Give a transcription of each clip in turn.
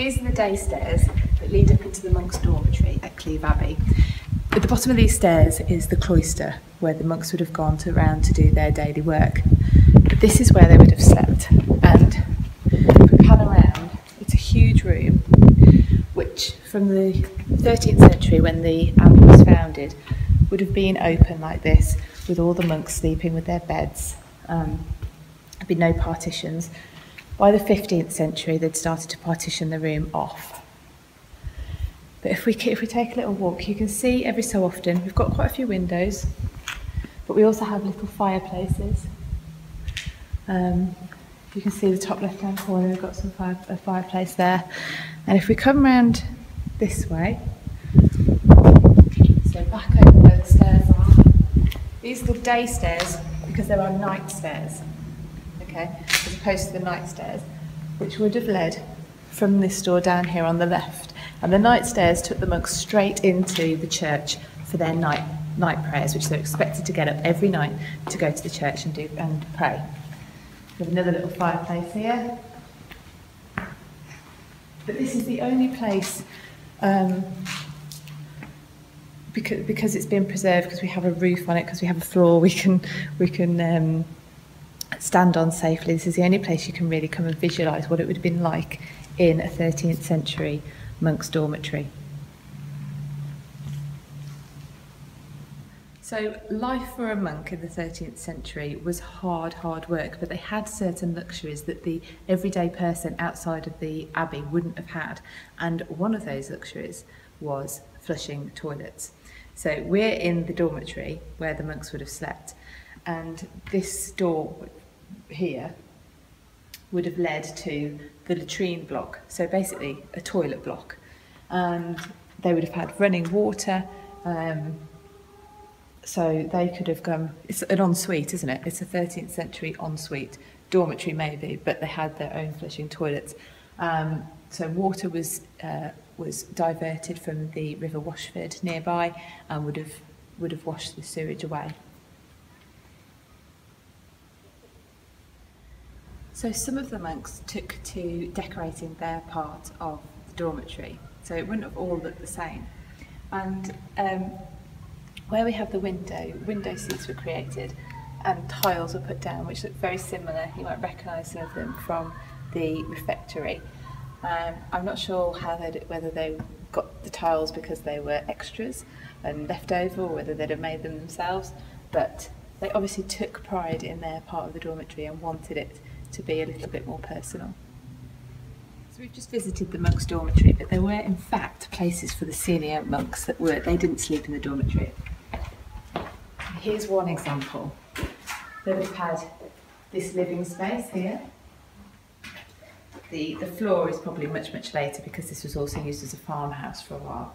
These are the day stairs that lead up into the monks' dormitory at Cleeve Abbey. At the bottom of these stairs is the cloister, where the monks would have gone to around to do their daily work. But this is where they would have slept. And if we pan around, it's a huge room, which from the 13th century, when the abbey was founded, would have been open like this, with all the monks sleeping with their beds. Um, there'd be no partitions. By the 15th century, they'd started to partition the room off. But if we, if we take a little walk, you can see every so often, we've got quite a few windows, but we also have little fireplaces. Um, you can see the top left hand corner, we've got some fire, a fireplace there. And if we come round this way, so back over where the stairs are, these are the day stairs because there are night stairs okay, as opposed to the night stairs, which would have led from this door down here on the left. And the night stairs took the monks straight into the church for their night night prayers, which they're expected to get up every night to go to the church and do and pray. We have another little fireplace here. But this is the only place um, because because it's been preserved because we have a roof on it because we have a floor we can we can um, stand on safely. This is the only place you can really come and visualise what it would have been like in a 13th century monk's dormitory. So life for a monk in the 13th century was hard, hard work, but they had certain luxuries that the everyday person outside of the abbey wouldn't have had. And one of those luxuries was flushing toilets. So we're in the dormitory where the monks would have slept. And this door here would have led to the latrine block, so basically a toilet block. And they would have had running water, um, so they could have gone, it's an ensuite, isn't it? It's a 13th century ensuite, dormitory maybe, but they had their own flushing toilets. Um, so water was uh, was diverted from the River Washford nearby and would have would have washed the sewage away. So some of the monks took to decorating their part of the dormitory, so it wouldn't have all looked the same. And um, where we have the window, window seats were created and tiles were put down, which look very similar. You might recognise some of them from the refectory. Um, I'm not sure how they whether they got the tiles because they were extras and left over, or whether they'd have made them themselves. But they obviously took pride in their part of the dormitory and wanted it to be a little bit more personal. So we've just visited the monks' dormitory, but there were in fact places for the senior monks that were, they didn't sleep in the dormitory. Here's one example. They would have had this living space here. The, the floor is probably much, much later because this was also used as a farmhouse for a while.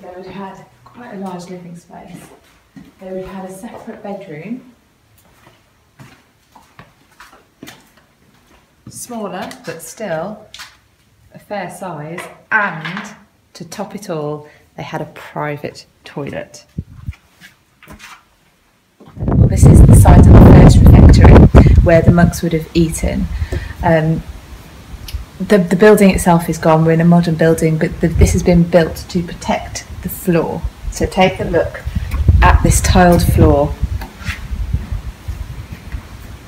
They would have had quite a large living space. They would have had a separate bedroom smaller, but still a fair size. And to top it all, they had a private toilet. Well, this is the site of the first refectory where the monks would have eaten. Um, the, the building itself is gone, we're in a modern building, but the, this has been built to protect the floor. So take a look at this tiled floor.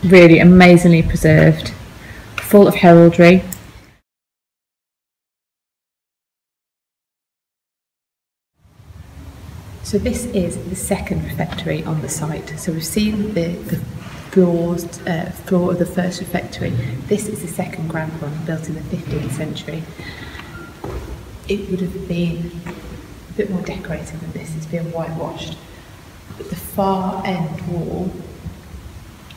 Really amazingly preserved full of heraldry. So this is the second refectory on the site. So we've seen the, the floors, uh, floor of the first refectory. This is the second grand one, built in the 15th century. It would have been a bit more decorated than this. It's been whitewashed. But the far end wall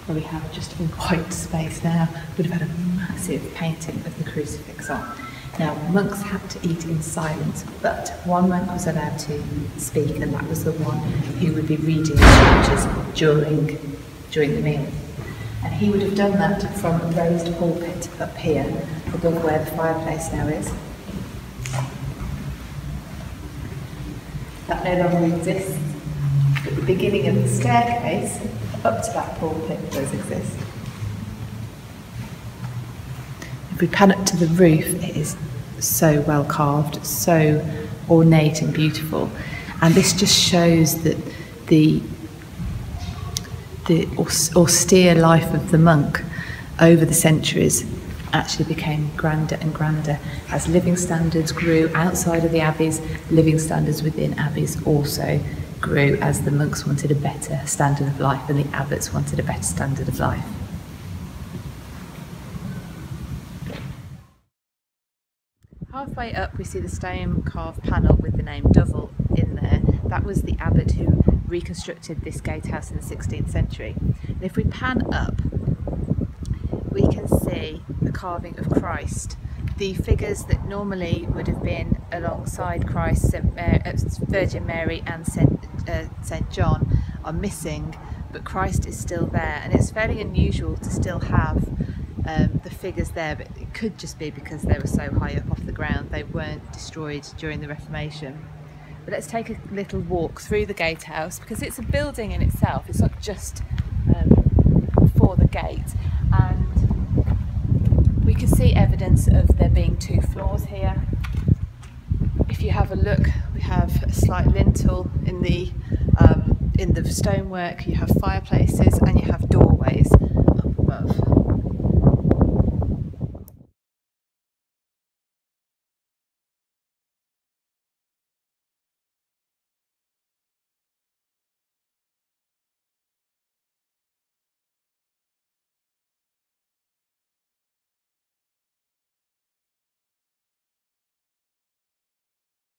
where we have just a white space now, would have had a massive painting of the crucifix on. Now, monks had to eat in silence, but one monk was allowed to speak, and that was the one who would be reading scriptures during, during the meal. And he would have done that from a raised pulpit up here, above where the fireplace now is. That no longer exists. At the beginning of the staircase, up to that pulpit does exist. If we pan up to the roof, it is so well carved, so ornate and beautiful. And this just shows that the the austere life of the monk over the centuries actually became grander and grander as living standards grew outside of the abbeys, living standards within abbeys also grew as the monks wanted a better standard of life and the abbots wanted a better standard of life. Halfway up, we see the stone carved panel with the name Dovell in there. That was the abbot who reconstructed this gatehouse in the 16th century. And if we pan up, we can see the carving of Christ. The figures that normally would have been alongside Christ, Mary, uh, Virgin Mary and St. Uh, St. John are missing, but Christ is still there. And it's fairly unusual to still have um, the figures there, but it could just be because they were so high up off the ground. They weren't destroyed during the Reformation. But let's take a little walk through the gatehouse because it's a building in itself. It's not just um, for the gate. And we can see evidence of there being two floors here. If you have a look, we have a slight lintel in the um, in the stonework. You have fireplaces and you have doorways